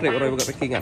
Patrick orang buka.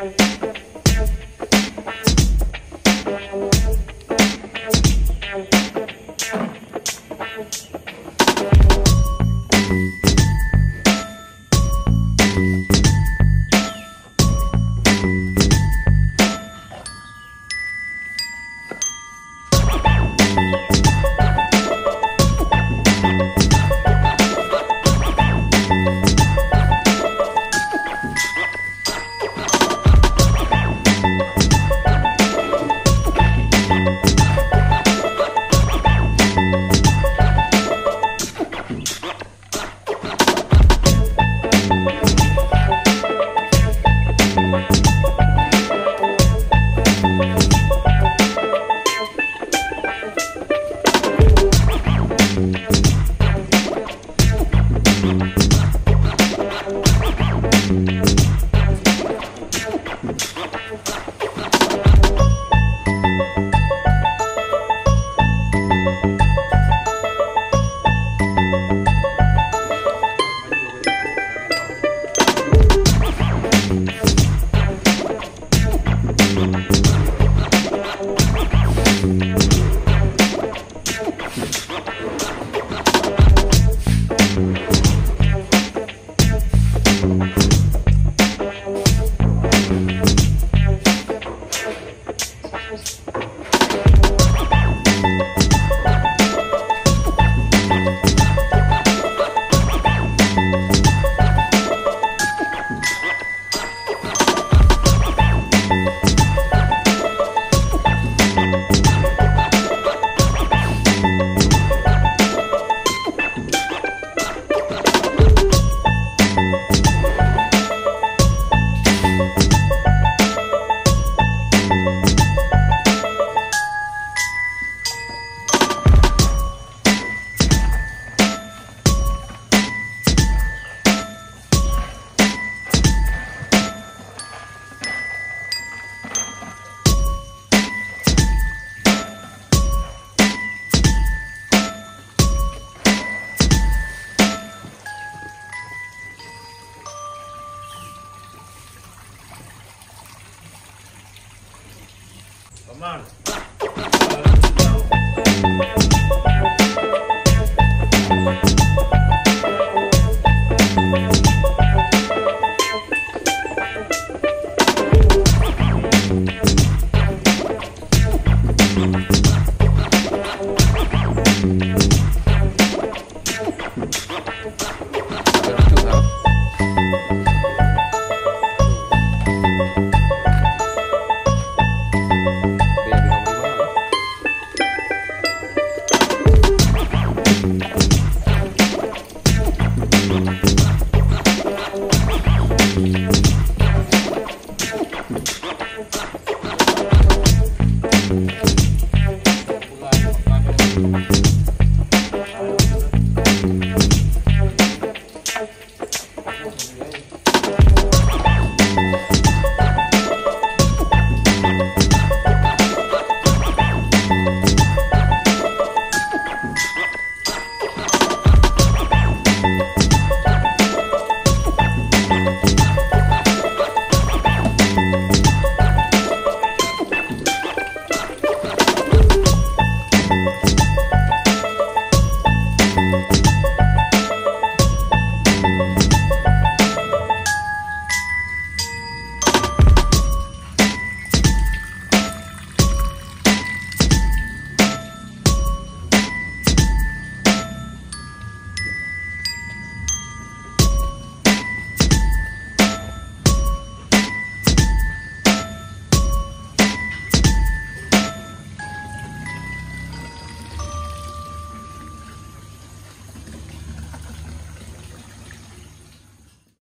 Bye.